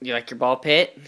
You like your ball pit?